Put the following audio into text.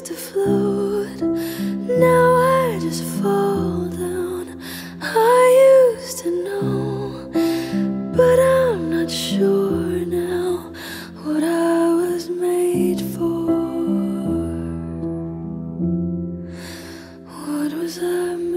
used to float, now I just fall down. I used to know, but I'm not sure now what I was made for. What was I?